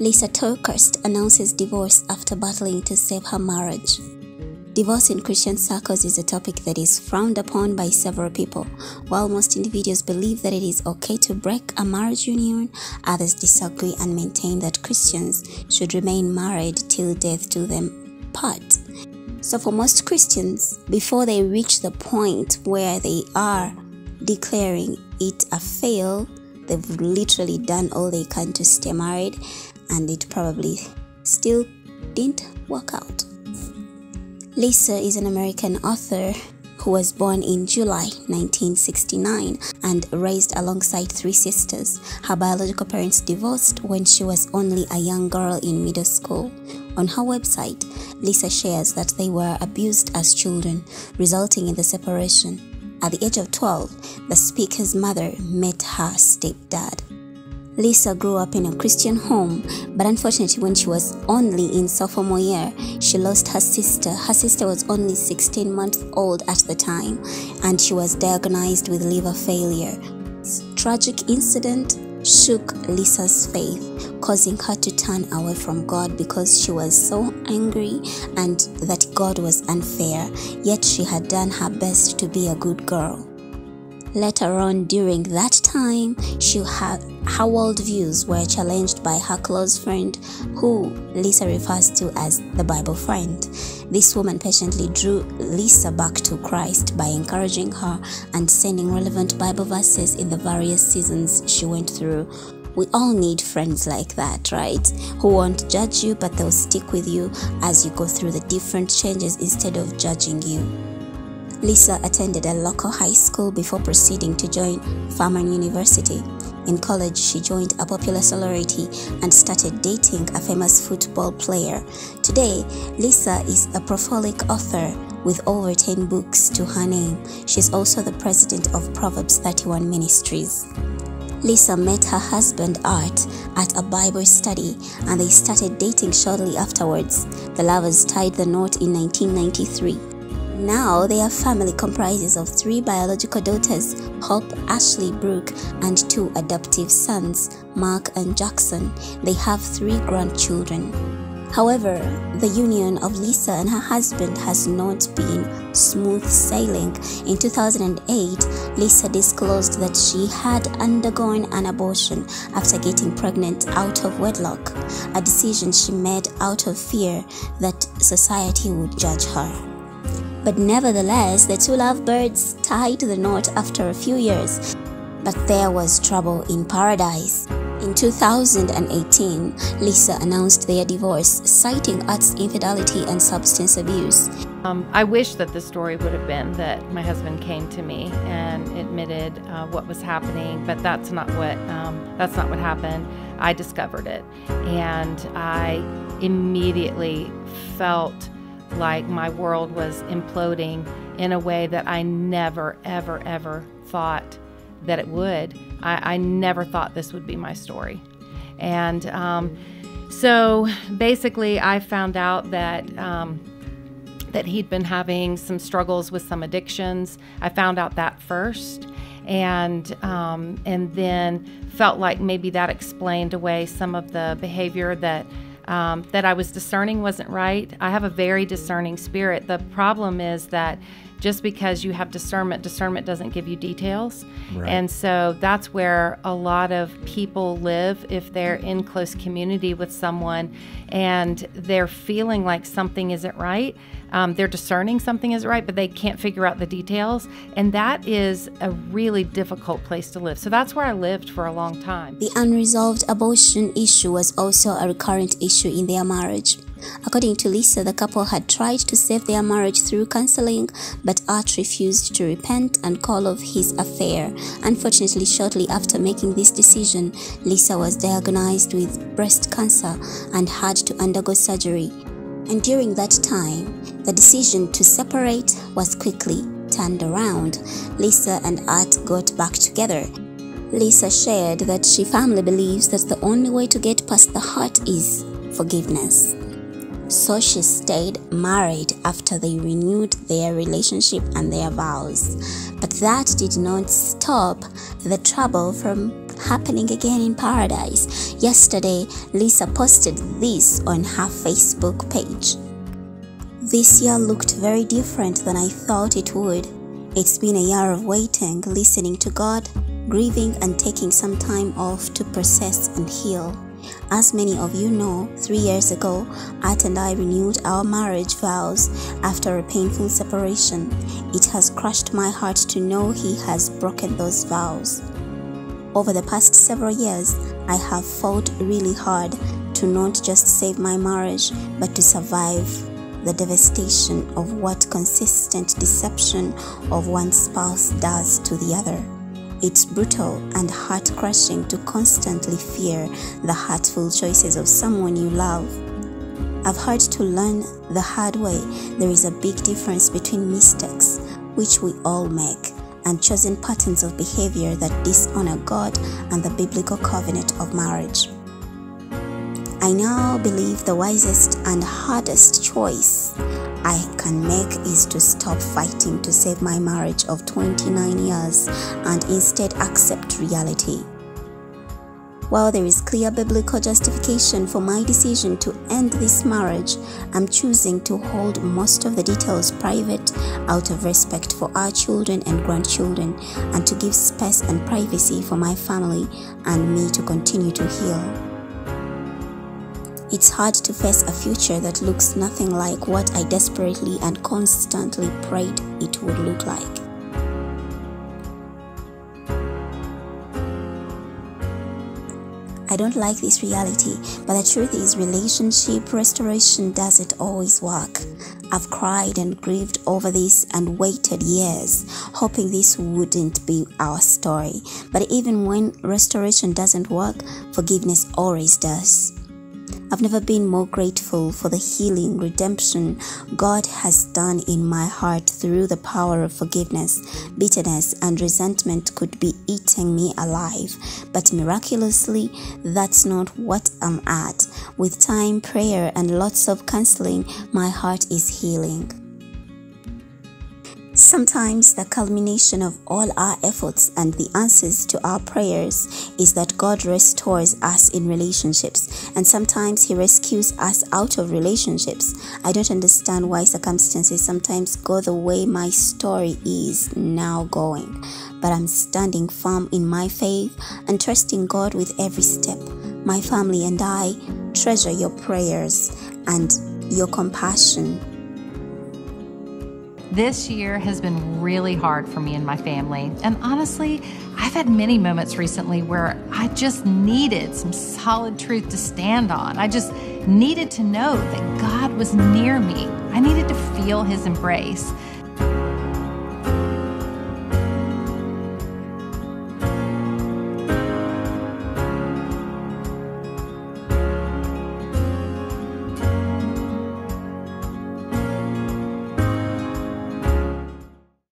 Lysa TerKeurst announces divorce after battling to save her marriage. Divorce in Christian circles is a topic that is frowned upon by several people. While most individuals believe that it is okay to break a marriage union, others disagree and maintain that Christians should remain married till death do them part. So, for most Christians, before they reach the point where they are declaring it a fail, they've literally done all they can to stay married, and it probably still didn't work out. Lysa is an American author who was born in July 1969 and raised alongside three sisters. Her biological parents divorced when she was only a young girl in middle school. On her website, Lysa shares that they were abused as children, resulting in the separation. At the age of 12, the speaker's mother met her stepdad. Lysa grew up in a Christian home, but unfortunately, when she was only in sophomore year, she lost her sister. Her sister was only 16 months old at the time, and she was diagnosed with liver failure. This tragic incident shook Lysa's faith, causing her to turn away from God because she was so angry and that God was unfair, yet she had done her best to be a good girl. Later on, during that time, she had her worldviews were challenged by her close friend, who Lysa refers to as the Bible friend. This woman patiently drew Lysa back to Christ by encouraging her and sending relevant Bible verses in the various seasons she went through. We all need friends like that, right? Who won't judge you, but they'll stick with you as you go through the different changes instead of judging you. Lysa attended a local high school before proceeding to join Furman University. In college, she joined a popular sorority and started dating a famous football player. Today, Lysa is a prolific author with over 10 books to her name. She's also the president of Proverbs 31 Ministries. Lysa met her husband Art at a Bible study and they started dating shortly afterwards. The lovers tied the knot in 1993. Now, their family comprises of three biological daughters, Hope, Ashley, Brooke, and two adoptive sons, Mark and Jackson. They have three grandchildren. However, the union of Lysa and her husband has not been smooth sailing. In 2008, Lysa disclosed that she had undergone an abortion after getting pregnant out of wedlock, a decision she made out of fear that society would judge her. But nevertheless, the two lovebirds tied the knot after a few years. But there was trouble in paradise. In 2018, Lysa announced their divorce, citing Art's infidelity and substance abuse. Um, I wish that the story would have been that my husband came to me and admitted uh, what was happening, but that's not what um, that's not what happened. I discovered it, and I immediately felt like my world was imploding in a way that I never, ever, ever thought that it would. I, I never thought this would be my story. And um, so basically, I found out that. Um, that he'd been having some struggles with some addictions. I found out that first, and um, and then felt like maybe that explained away some of the behavior that um, that I was discerning wasn't right. I have a very discerning spirit. The problem is that just because you have discernment, discernment doesn't give you details. Right. And so that's where a lot of people live if they're in close community with someone and they're feeling like something isn't right. Um, they're discerning something is right, but they can't figure out the details. And that is a really difficult place to live. So that's where I lived for a long time. The unresolved abortion issue was also a recurrent issue in their marriage. According to Lysa, the couple had tried to save their marriage through counseling, but Art refused to repent and call off his affair. Unfortunately, shortly after making this decision, Lysa was diagnosed with breast cancer and had to undergo surgery. And during that time, the decision to separate was quickly turned around. Lysa and Art got back together. Lysa shared that she firmly believes that the only way to get past the hurt is forgiveness so she stayed married after they renewed their relationship and their vows. But that did not stop the trouble from happening again in paradise. Yesterday, Lysa posted this on her Facebook page. This year looked very different than I thought it would. It's been a year of waiting, listening to God, grieving, and taking some time off to process and heal. As many of you know, three years ago, Art and I renewed our marriage vows after a painful separation. It has crushed my heart to know he has broken those vows. Over the past several years, I have fought really hard to not just save my marriage, but to survive the devastation of what consistent deception of one spouse does to the other. It's brutal and heart crushing to constantly fear the hurtful choices of someone you love. I've had to learn the hard way there is a big difference between mistakes, which we all make, and chosen patterns of behavior that dishonor God and the biblical covenant of marriage. I now believe the wisest and hardest choice I can make is to stop fighting to save my marriage of 29 years and instead accept reality. While there is clear biblical justification for my decision to end this marriage, I'm choosing to hold most of the details private out of respect for our children and grandchildren and to give space and privacy for my family and me to continue to heal. It's hard to face a future that looks nothing like what I desperately and constantly prayed it would look like. I don't like this reality, but the truth is, relationship restoration doesn't always work. I've cried and grieved over this and waited years, hoping this wouldn't be our story. But even when restoration doesn't work, forgiveness always does. I've never been more grateful for the healing, redemption God has done in my heart through the power of forgiveness. Bitterness and resentment could be eating me alive, but miraculously, that's not what I'm at. With time, prayer, and lots of counseling, my heart is healing. Sometimes the culmination of all our efforts and the answers to our prayers is that God restores us in relationships, and sometimes He rescues us out of relationships. I don't understand why circumstances sometimes go the way my story is now going, but I'm standing firm in my faith and trusting God with every step. My family and I treasure your prayers and your compassion this year has been really hard for me and my family. And honestly, I've had many moments recently where I just needed some solid truth to stand on. I just needed to know that God was near me. I needed to feel his embrace.